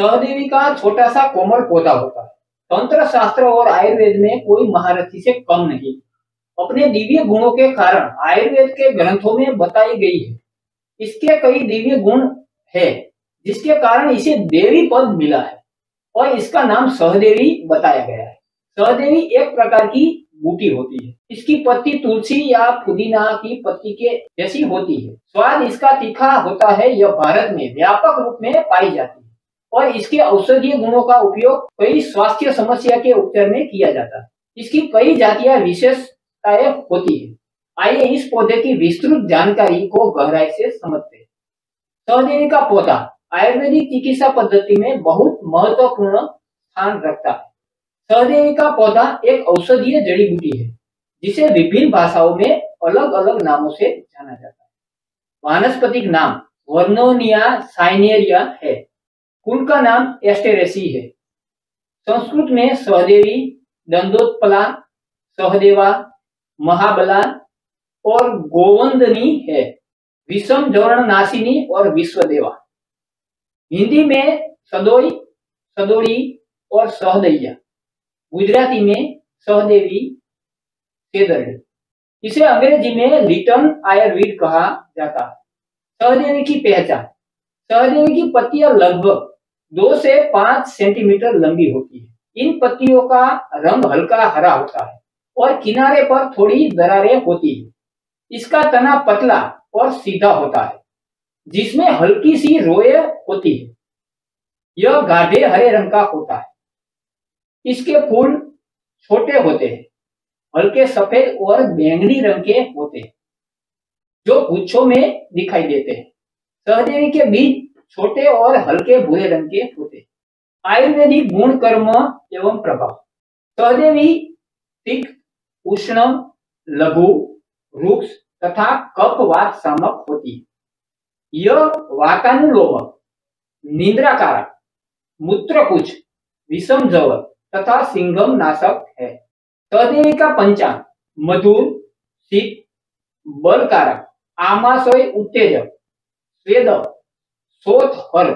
सहदेवी का छोटा सा कोमल पौधा होता है। तंत्र शास्त्र और आयुर्वेद में कोई महारथी से कम नहीं। अपने दिव्य गुणों के कारण आयुर्वेद के ग्रंथों में बताई गई है। इसके कई दिव्य गुण है, जिसके कारण इसे देवी पद मिला है और इसका नाम सहदेवी बताया गया है। सहदेवी एक प्रकार की बूटी होती है। इसकी पत्ती तुलसी या पुदीना की पत्ती के जैसी होती है। स्वाद इसका तीखा होता है, यह भारत में व्यापक रूप में पाई जाती है। और इसके औषधीय गुणों का उपयोग कई स्वास्थ्य समस्या के उपचार में किया जाता है। इसकी कई जातियाँ विशेषताएँ होती है। आइए इस पौधे की विस्तृत जानकारी को गहराई से समझते हैं। सहदेवी का पौधा आयुर्वेदिक चिकित्सा पद्धति में बहुत महत्वपूर्ण स्थान रखता है। सहदेवी का पौधा एक औषधीय जड़ी बूटी है, जिसे विभिन्न भाषाओं में अलग अलग नामों से जाना जाता है। वानस्पतिक नाम वर्नोनिया साइनेरिया है। कुल का नाम एस्टेरेसी है। संस्कृत में सहदेवी दंडोत्पला सहदेवा, महाबला और गोवंदनी है। विषम जवर्ण नासिनी और विश्वदेवा। हिंदी में सदोई, सदोड़ी और सहदैया। गुजराती में सहदेवी केदरडी इसे अंग्रेज़ी में लिटन आयरवीड कहा जाता सहदेवी की पहचान। सहदेवी की पत्तियाँ लगभग दो से पाँच सेंटीमीटर लंबी होती है। इन पत्तियों का रंग हल्का हरा होता है और किनारे पर थोड़ी दरारें होती है। इसका तना पतला और सीधा होता है, जिसमें हल्की सी रोए होती है। यह गाढ़े हरे रंग का होता है। इसके फूल छोटे होते हैं, हल्के सफ़ेद और बैंगनी रंग के होते हैं, जो गुच्छों में दिखाई देते हैं। सहदेवी के बीज छोटे और हल्के भूरे रंग के होते। आयुर्वेदिक गुण कर्म एवं प्रभाव। सहदेवी तिक्त उष्ण लघु, रुक्ष तथा कपवात सामक होती है। यह वातानुलोमक निंद्राकारक मूत्रकुच विषम जवर तथा सिंगम नाशक है। सहदेवी का पंचांग, मधुर, शीत, बलकारक, आमाशय उत्तेजक स्वेद शोथ हर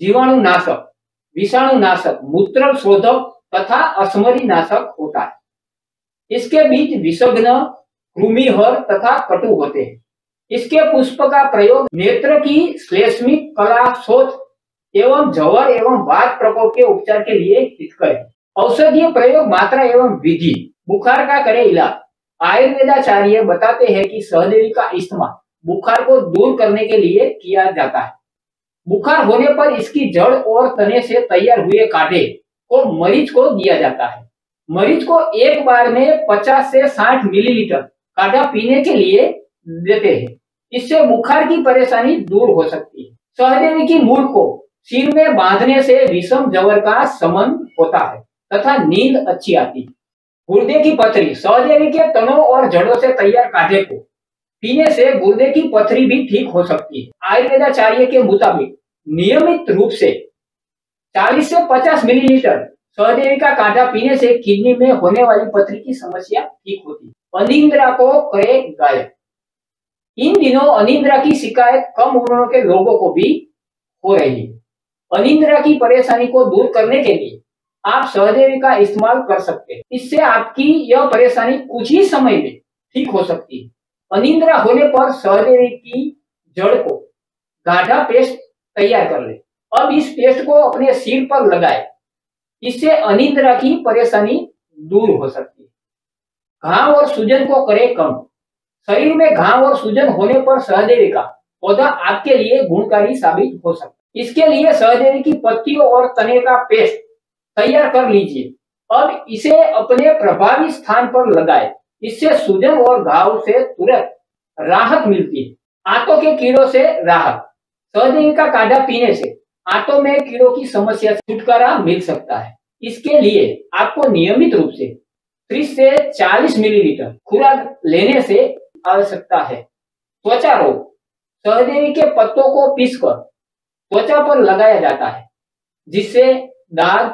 जीवाणु नाशक, विषाणु नाशक, मूत्र शोधक तथा अस्मरी नाशक होता है। इसके बीच विषग्न कृमिहर तथा कटु होते हैं। इसके पुष्प का प्रयोग नेत्र की श्लेष्मिक कला शोध एवं जवर एवं वात प्रकोप के उपचार के लिए हितकर है औषधीय प्रयोग मात्रा एवं विधि, बुखार का करे इलाज। आयुर्वेदाचार्य बताते हैं कि सहदेवी का इस्तेमाल बुखार को दूर करने के लिए किया जाता है। बुखार होने पर इसकी जड़ और तने से तैयार हुए काटे को मरीज़ को दिया जाता है। मरीज़ को एक बार में 50 से 60 मिलीलीटर काढ़ा पीने के लिए देते हैं। इससे बुखार की परेशानी दूर हो सकती है। सहदेवी की मूल को सिर में बांधने से विषम जवर का समन होता है तथा नींद अच्छी आती है। गुर्दे की पथरी सहदेवी के तनों और जड़ों से तैयार काढ़े को पीने से गुर्दे की पथरी भी ठीक हो सकती है। आयुर्वेदाचार्य के मुताबिक, नियमित रूप से 40 से 50 मिलीलीटर सहदेवी का कांटा पीने से किडनी में होने वाली पथरी की समस्या ठीक होती है। अनिंद्रा को करे गायब इन दिनों अनिंद्रा की शिकायत कम उम्र के लोगों को भी हो रही है। अनिंद्रा की परेशानी को दूर करने के लिए आप सहदेवी का इस्तेमाल कर सकते हैं। इससे आपकी यह परेशानी कुछ ही समय में ठीक हो सकती है। अनिंद्रा होने पर सहदेवी की जड़ को गाढ़ा पेस्ट तैयार कर ले। अब इस पेस्ट को अपने सिर पर लगाए। इससे अनिंद्रा की परेशानी दूर हो सकती है। घाव और सूजन को करे कम। शरीर में घाव और सूजन होने पर सहदेवी का पौधा आपके लिए गुणकारी साबित हो सकता है। इसके लिए सहदेवी की पत्तियों और तने का पेस्ट तैयार कर लीजिए। अब इसे अपने प्रभावी स्थान पर लगाए। इससे सूजन और घाव से तुरंत राहत मिलती है। आंतों के कीड़ों से राहत। सहदेवी का काढ़ा पीने से आंतों में कीड़ों की समस्या से छुटकारा मिल सकता है। इसके लिए आपको नियमित रूप से 30 से 40 मिलीलीटर खुराक लेने से आवश्यकता है। त्वचा रोग। सहदेवी के पत्तों को पीसकर त्वचा पर लगाया जाता है, जिससे दाग,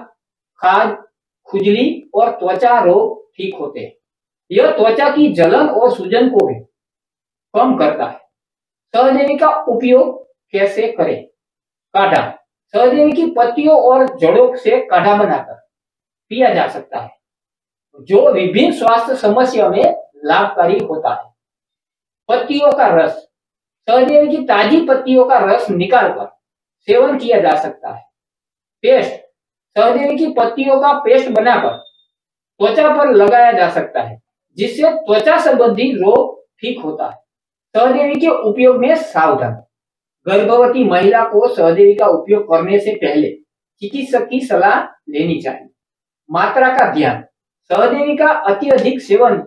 खाद, खुजली और त्वचा रोग ठीक होते हैं। यह त्वचा की जलन और सूजन को भी कम करता है। सहदेवी का उपयोग कैसे करें? काढ़ा। सहदेवी की पत्तियों और जड़ों से काढ़ा बनाकर पिया जा सकता है। जो विभिन्न स्वास्थ्य समस्या में लाभकारी होता है। पत्तियों का रस। सहदेवी की ताजी पत्तियों का रस निकालकर सेवन किया जा सकता है। पेस्ट। सहदेवी की पत्तियों का पेस्ट बनाकर त्वचा पर लगाया जा सकता है। जिससे त्वचा संबंधी रोग ठीक होता है। सहदेवी के उपयोग में सावधान। गर्भवती महिला को सहदेवी का उपयोग करने से पहले चिकित्सक की सलाह लेनी चाहिए। मात्रा का ध्यान। सहदेवी का अति अधिक सेवन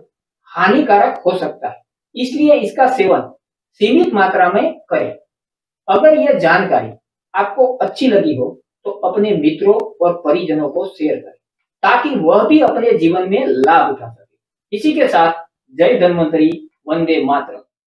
हानिकारक हो सकता है, इसलिए इसका सेवन सीमित मात्रा में करें। अगर यह जानकारी आपको अच्छी लगी हो तो अपने मित्रों और परिजनों को शेयर करें, ताकि वह भी अपने जीवन में लाभ उठा सके। इसी के साथ जय धन्वंतरी वंदे मातरम।